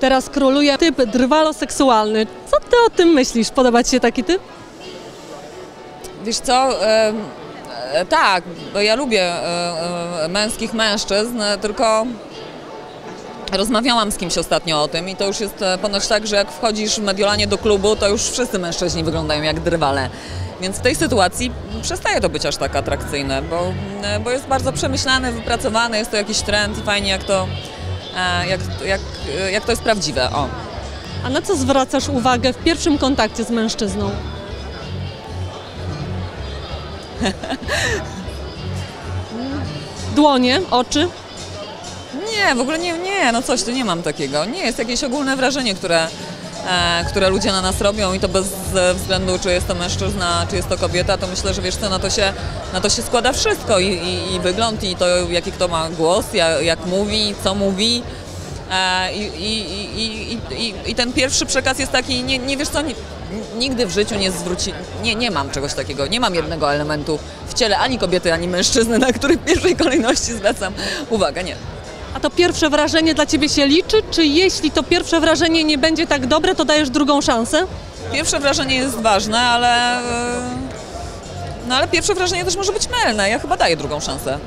Teraz króluje typ drwaloseksualny. Co ty o tym myślisz? Podoba ci się taki typ? Wiesz co, e, tak, bo ja lubię e, e, męskich mężczyzn, tylko rozmawiałam z kimś ostatnio o tym i to już jest e, ponoć tak, że jak wchodzisz w Mediolanie do klubu, to już wszyscy mężczyźni wyglądają jak drwale. Więc w tej sytuacji przestaje to być aż tak atrakcyjne, bo, e, bo jest bardzo przemyślany, wypracowany, jest to jakiś trend fajnie jak to, jak, jak, e, jak to jest prawdziwe. O. A na co zwracasz uwagę w pierwszym kontakcie z mężczyzną? Dłonie, oczy. Nie, w ogóle nie, nie, no coś tu nie mam takiego. Nie, jest jakieś ogólne wrażenie, które, e, które ludzie na nas robią i to bez e, względu, czy jest to mężczyzna, czy jest to kobieta, to myślę, że wiesz co, na to się, na to się składa wszystko I, i, i wygląd, i to jaki kto ma głos, jak, jak mówi, co mówi. E, i, i, i, i, ten pierwszy przekaz jest taki, nie, nie wiesz co, nigdy w życiu nie zwróci, nie, nie mam czegoś takiego, nie mam jednego elementu w ciele ani kobiety, ani mężczyzny, na który w pierwszej kolejności zwracam uwagę, nie. A to pierwsze wrażenie dla ciebie się liczy? Czy jeśli to pierwsze wrażenie nie będzie tak dobre, to dajesz drugą szansę? Pierwsze wrażenie jest ważne, ale. e, No ale pierwsze wrażenie też może być mylne. Ja chyba daję drugą szansę.